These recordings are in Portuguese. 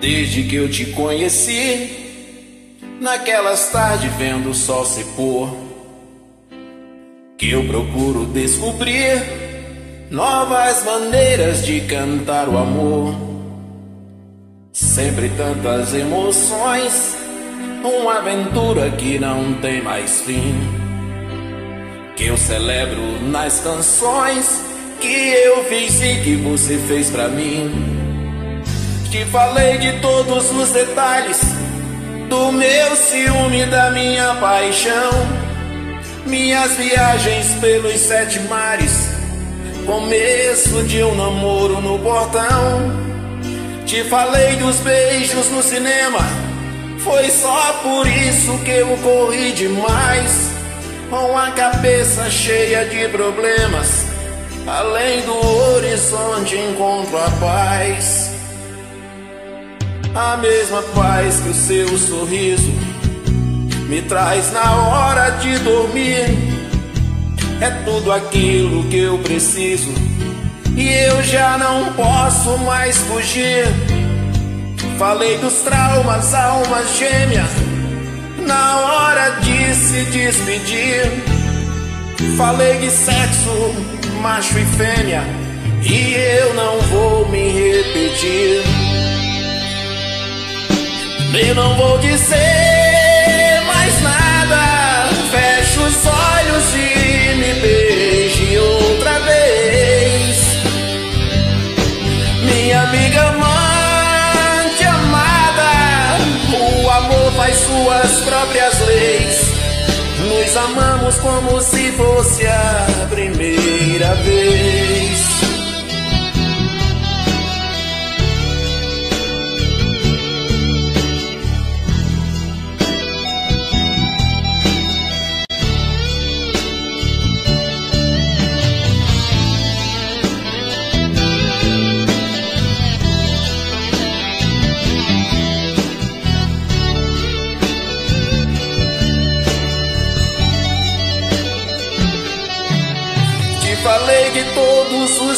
Desde que eu te conheci, naquelas tardes vendo o sol se pôr, que eu procuro descobrir novas maneiras de cantar o amor. Sempre tantas emoções, uma aventura que não tem mais fim. Que eu celebro nas canções que eu fiz e que você fez pra mim. Te falei de todos os detalhes do meu ciúme, da minha paixão, minhas viagens pelos sete mares, começo de um namoro no portão. Te falei dos beijos no cinema, foi só por isso que eu corri demais, com a cabeça cheia de problemas. Além do horizonte encontro a paz. A mesma paz que o seu sorriso me traz na hora de dormir. É tudo aquilo que eu preciso e eu já não posso mais fugir. Falei dos traumas, almas gêmeas, na hora de se despedir. Falei de sexo, macho e fêmea, e eu não vou me repetir. Eu não vou dizer mais nada. Feche os olhos e me beije outra vez. Minha amiga próprias leis. Nos amamos como se fosse a primeira vez.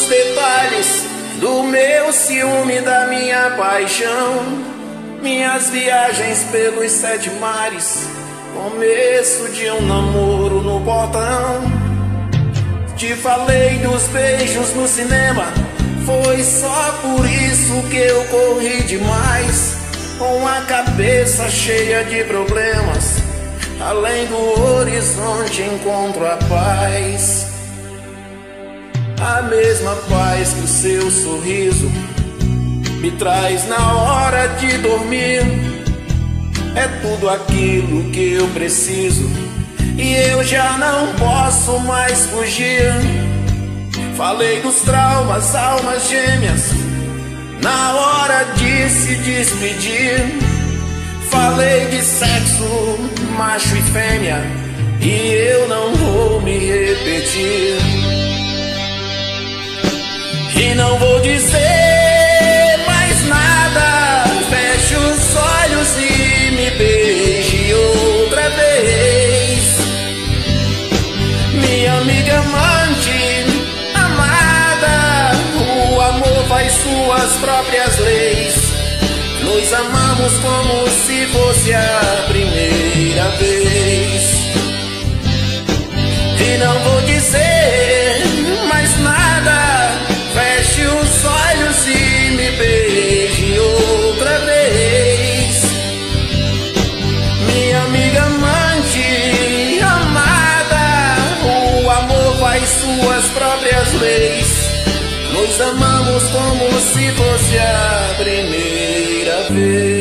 Os detalhes do meu ciúme, da minha paixão, minhas viagens pelos sete mares, começo de um namoro no portão. Te falei dos beijos no cinema, foi só por isso que eu corri demais, com a cabeça cheia de problemas. Além do horizonte encontro a paz. A mesma paz que o seu sorriso me traz na hora de dormir. É tudo aquilo que eu preciso e eu já não posso mais fugir. Falei dos traumas, almas gêmeas, na hora de se despedir. Falei de sexo, macho e fêmea, Amamos como se fosse a primeira vez. E não vou dizer mais nada. Feche os olhos e me beije outra vez. Minha amiga amante, amada, o amor faz suas próprias leis. Nos amamos como se fosse a primeira vez.